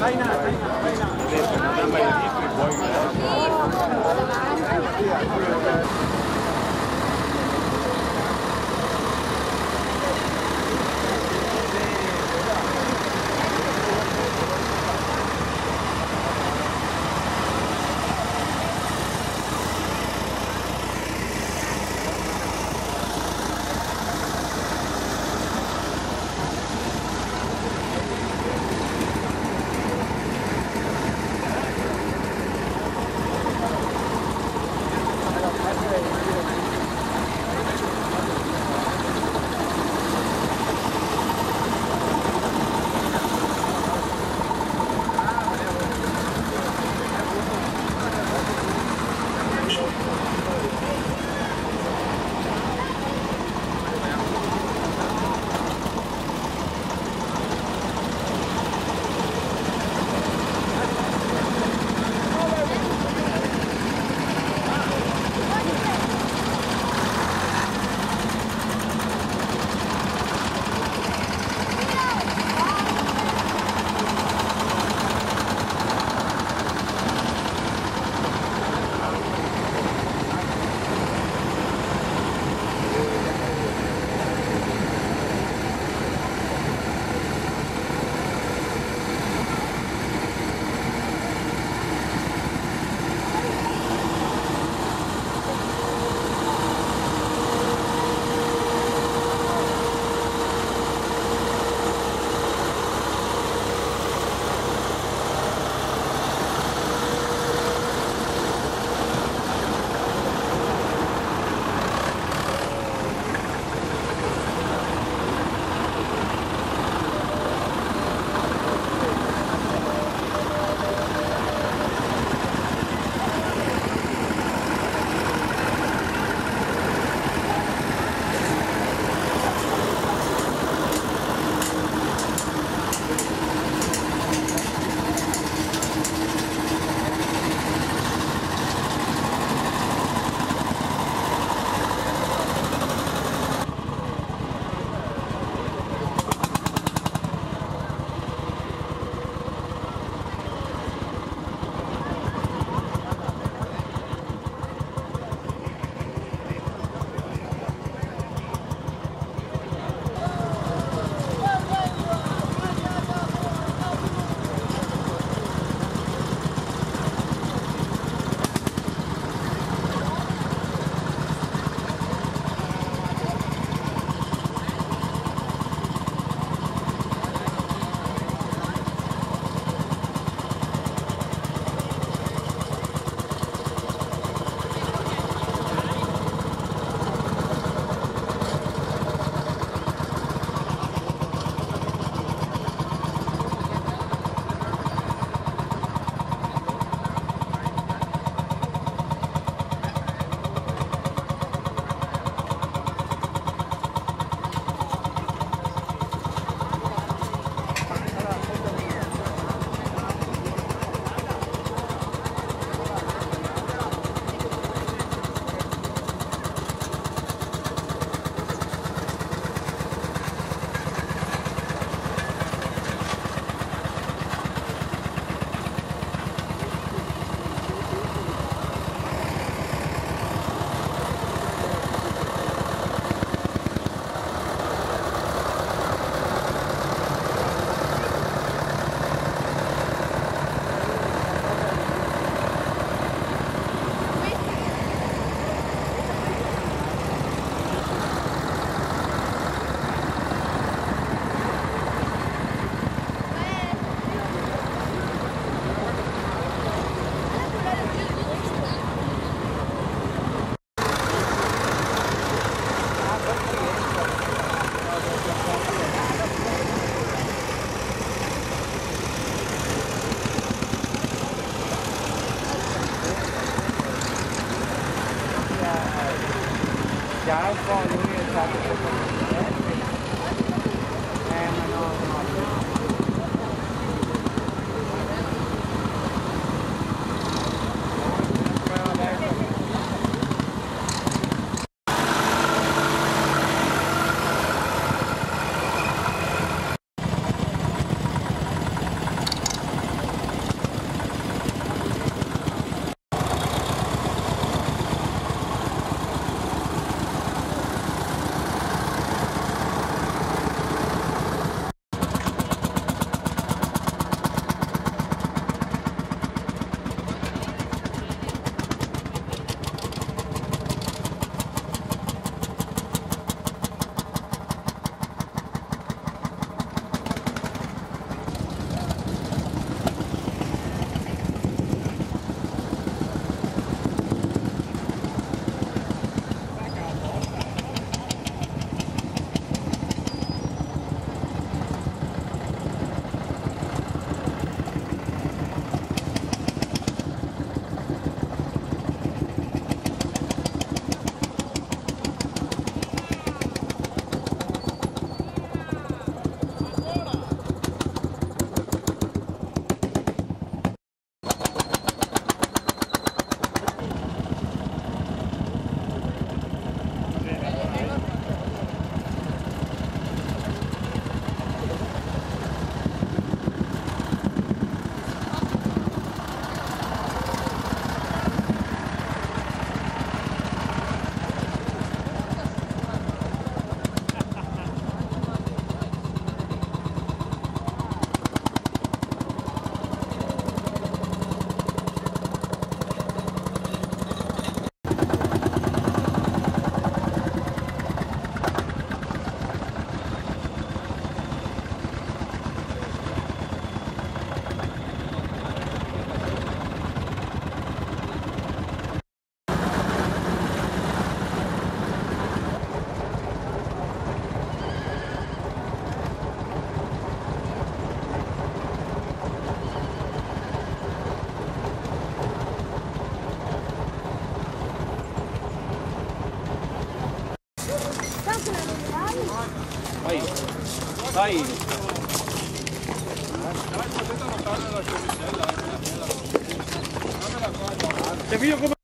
Thank you. Aí. Você viu como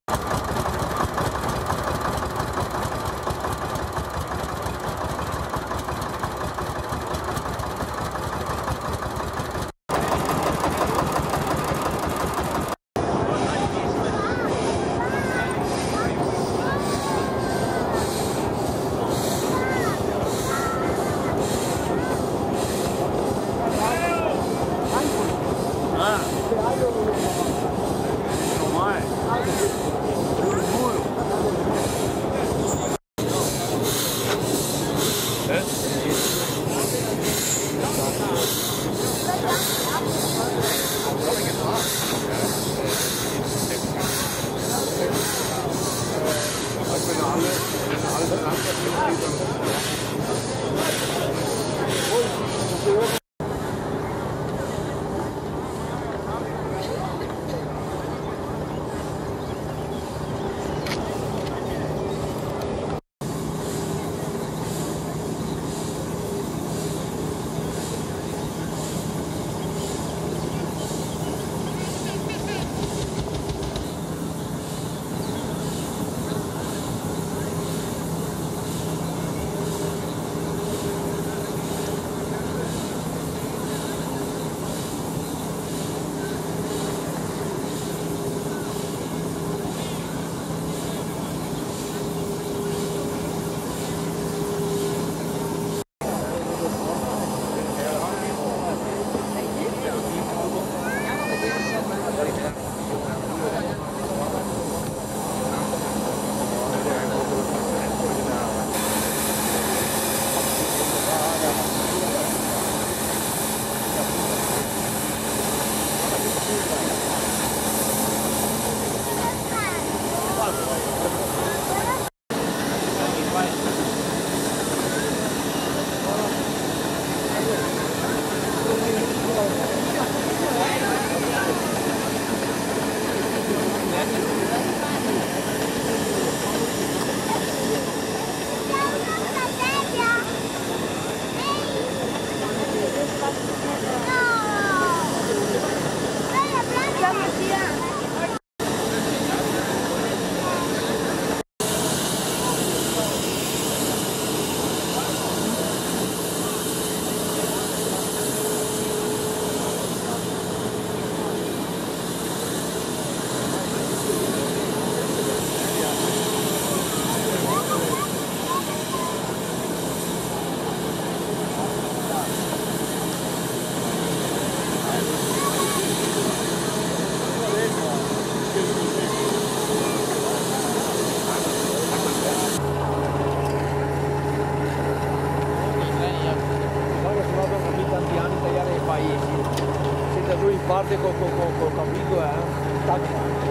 parte con, con, con, con capiglio è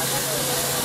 Thank